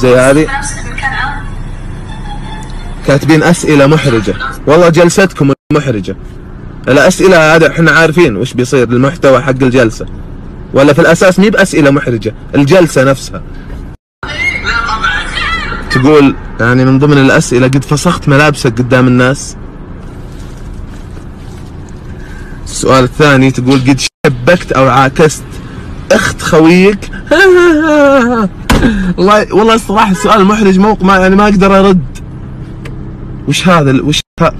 زي هذه؟ كاتبين أسئلة محرجة. والله جلستكم محرجه الاسئله هذا إحنا عارفين وش بيصير المحتوى حق الجلسة. ولا في الأساس مي بأسئلة محرجة الجلسة نفسها. تقول يعني من ضمن الأسئلة قد فسخت ملابسك قدام الناس. السؤال الثاني تقول قد شبكت أو عاكست أخت خويك؟ والله والله الصراحة السؤال محرج موق ما يعني ما أقدر أرد. وش هذا وش ها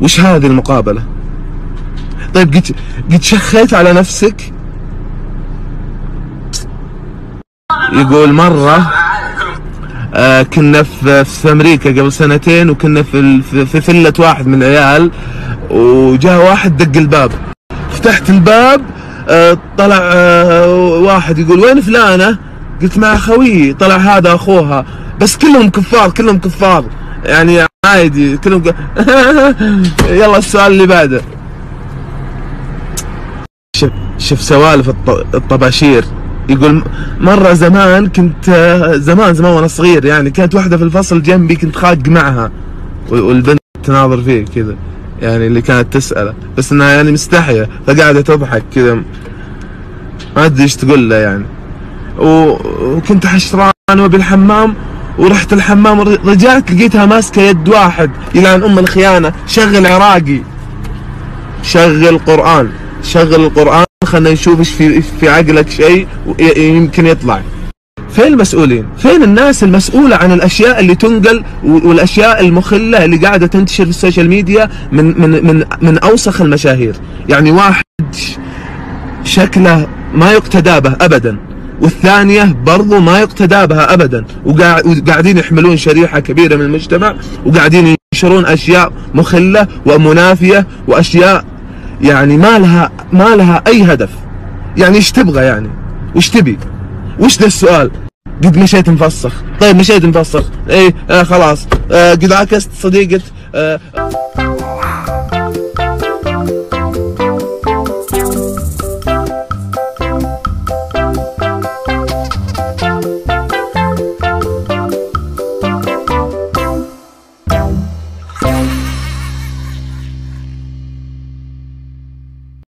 وش هذه المقابلة؟ طيب قد قد شخيت على نفسك؟ يقول مرة آه كنا في, في أمريكا قبل سنتين وكنا في, في فلة واحد من العيال وجاء واحد دق الباب. فتحت الباب آه طلع آه واحد يقول وين فلانة؟ قلت مع خويي طلع هذا أخوها. بس كلهم كفار كلهم كفار. يعني عادي كلهم ك... يلا السؤال اللي بعده. شوف شوف سوالف الط- الطباشير. يقول مرة زمان كنت زمان زمان وأنا صغير يعني كانت واحدة في الفصل جنبي كنت خاق معها. والبنت تناظر فيه كذا يعني اللي كانت تسأله. بس إنها يعني مستحية فقاعدة تضحك كذا. ما أدري إيش تقول له يعني. وكنت حشران وبالحمام ورحت الحمام رجعت لقيتها ماسكة يد واحد يلعن أم الخيانة. شغل عراقي. شغل قرآن. شغل القرآن خلينا نشوف إيش في في عقلك شيء يمكن يطلع. فين المسؤولين؟ فين الناس المسؤولة عن الأشياء اللي تنقل والأشياء المخلة اللي قاعدة تنتشر في ال social media من من من من أوسخ المشاهير، يعني واحد شكله ما يقتدى به أبدا. والثانية برضو ما يقتدى بها أبدا. وقاع- وقاعدين يحملون شريحة كبيرة من المجتمع وقاعدين ينشرون أشياء مخلة ومنافية وأشياء يعني ما لها ما لها أي هدف. يعني إيش تبغى يعني؟ وش تبي؟ وش ذا السؤال؟ قد مشيت مفسخ. طيب مشيت مفسخ. إيه آه خلاص. آه قد عكست صديقة آه